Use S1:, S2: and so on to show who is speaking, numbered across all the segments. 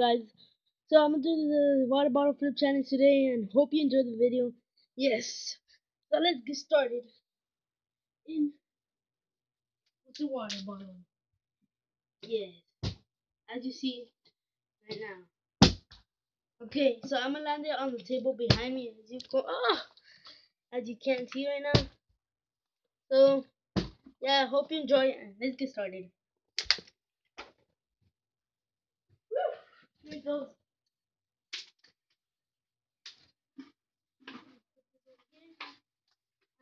S1: guys. So I'm gonna do the water bottle flip challenge today and hope you enjoyed the video. Yes. So let's get started. In with the water bottle. Yes. As you see right now. Okay, so I'm gonna land it on the table behind me as you go ah as you can't see right now. So yeah, hope you enjoy it. Let's get started. Woo! Here it goes.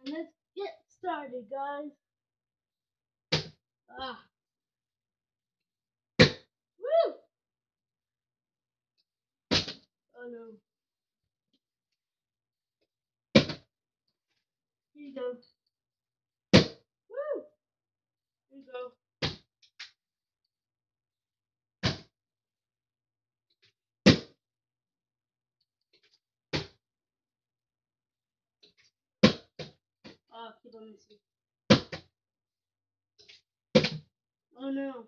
S1: And let's get started, guys. Ah. Woo! Oh no. Here you go. Woo! Here you go. Oh, keep on missing. Oh no.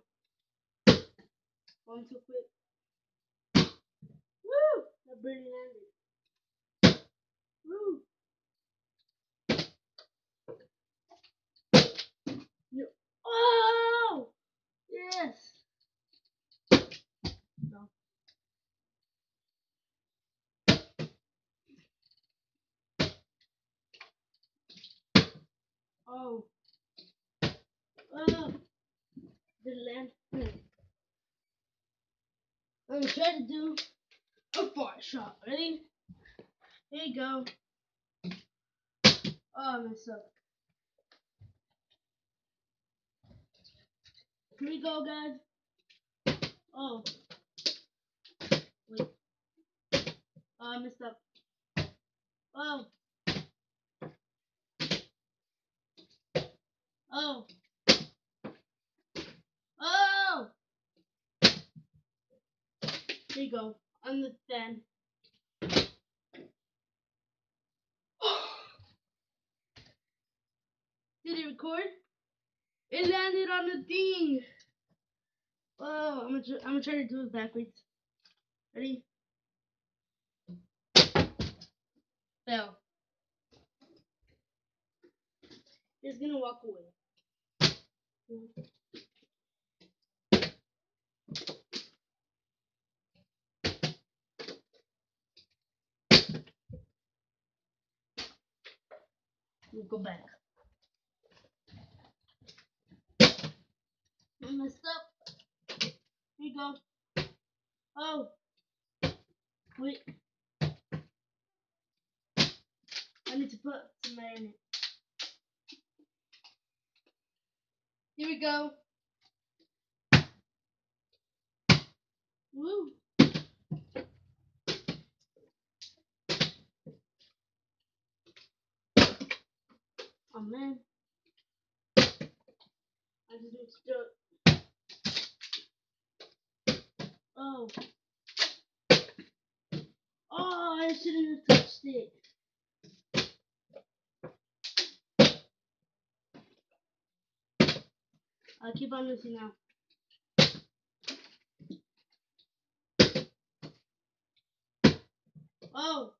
S1: Going too quick. Woo! That barely landed. Woo! No. Oh! Yes! No. Oh. Oh. The land. Hmm. Hmm. I'm gonna try to do a far shot. Ready? Here you go. Oh, I messed up. Here we go, guys. Oh. Wait. Oh, I messed up. Oh. Oh! Here you go. On the fan. Did it record? It landed on the thing. Oh, I'm gonna, I'm gonna try to do it backwards. Ready? Fell. It's gonna walk away. Go back. I messed up. Here you go. Oh. Wait. I need to put some air in it. Here we go. Woo. Man. I just need to. Oh. Oh, I shouldn't have touched it. I'll keep on missing now. Oh.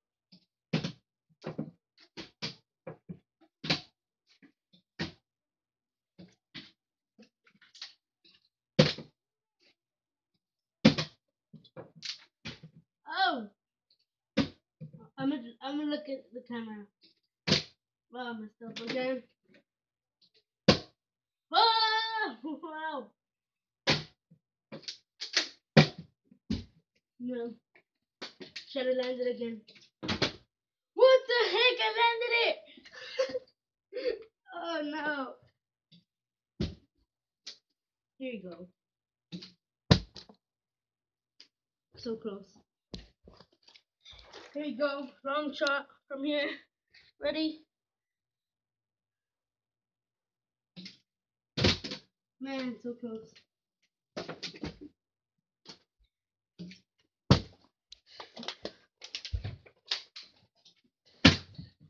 S1: Look at the camera. Wow, I messed up again. Oh, wow. No. Should have landed again. What the heck? I landed it! oh no. Here you go. So close. Here you go. Wrong shot from here. Ready? Man, so close.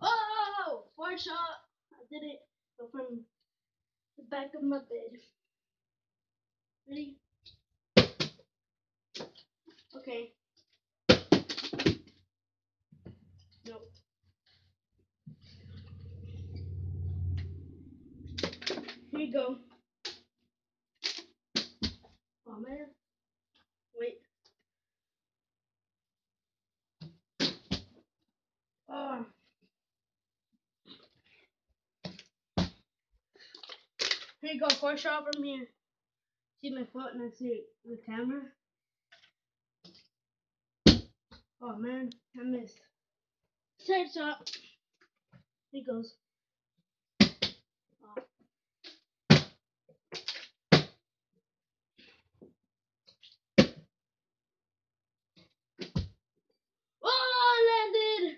S1: Oh, far shot. I did it from the back of my bed. Ready? Okay. You go. Oh man. Wait. Oh. Here you go, first shot from here. See my foot and I see the camera. Oh man, I missed. Third shot. Here goes. Oh. Oh, landed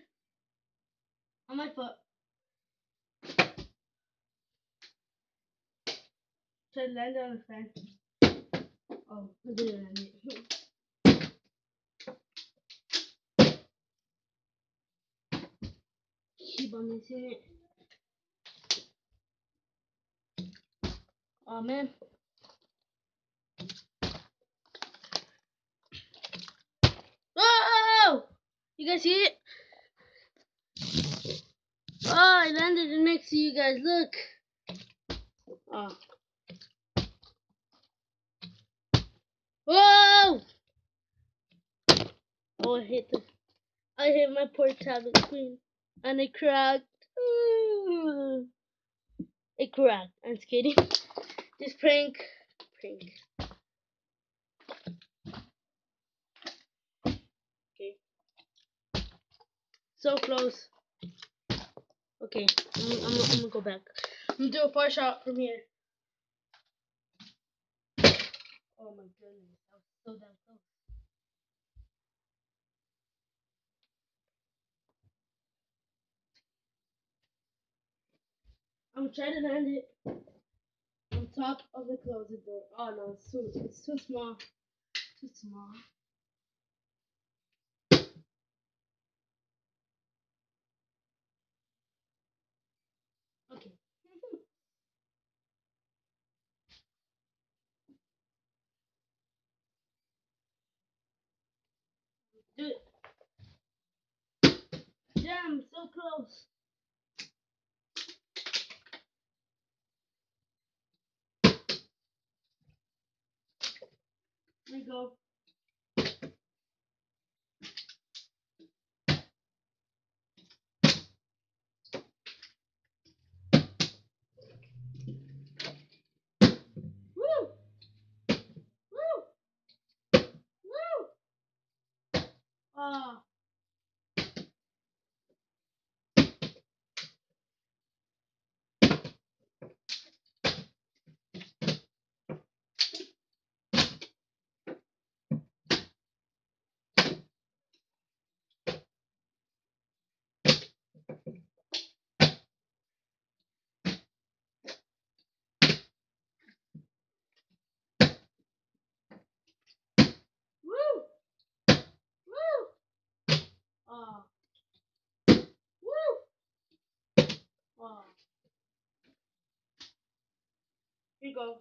S1: on my foot. I land on the fan? Oh, I didn't land it. Keep on missing it. Oh man. Oh! You guys see it? Oh, I landed next to you guys. Look. Oh. Whoa! Oh, I hit the. I hit my poor tablet screen, and it cracked. It cracked. I'm just kidding. This prank, prank. Okay. So close. Okay, I'm, I'm, I'm gonna go back. I'm gonna do a far shot from here. Oh my goodness, that was so damn close. I'm gonna try to land it on top of the closet door. Oh no, it's too, it's too small. Too small. Okay. It. Damn, so close. There you go. Woo! Woo! Woo! Ah. Woo! Woo! Ah. Woo! Ah. Here you go.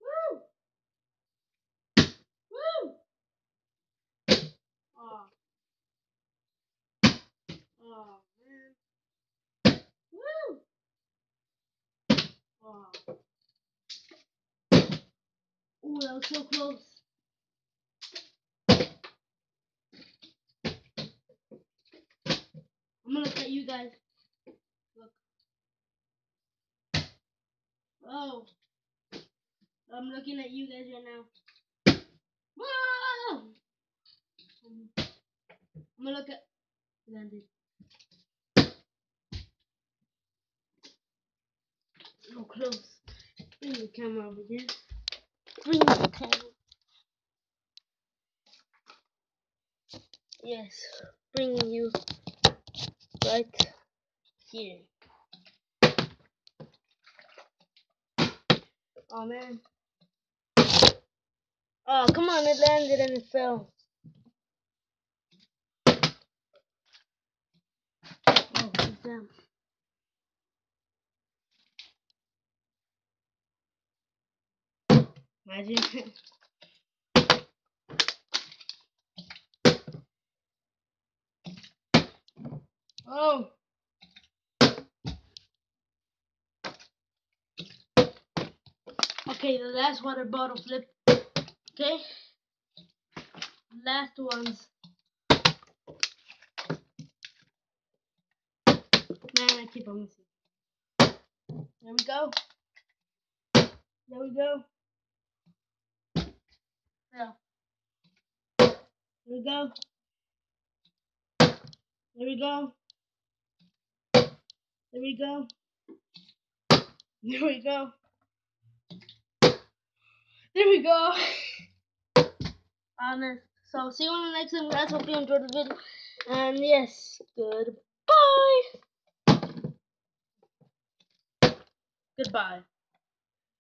S1: Woo! Woo! Ah. Oh. Woo! Oh. Ooh, that was so close. I'm gonna look at you guys. Look. Oh. I'm looking at you guys right now. Whoa! I'm gonna look at landed. So close. Bring the camera over here. Bring the camera. Yes, bring you right here. Oh man. Oh, come on, it landed and it fell. Oh, damn. Imagine. oh. Okay, the last water bottle flip. Okay. Last ones. Man, I keep on missing. There we go. There we go. Yeah. There we go. There we go. There we go. There we go. There we go. Honest. So see you on the next one, guys. Hope you enjoyed the video. And yes, goodbye. Goodbye.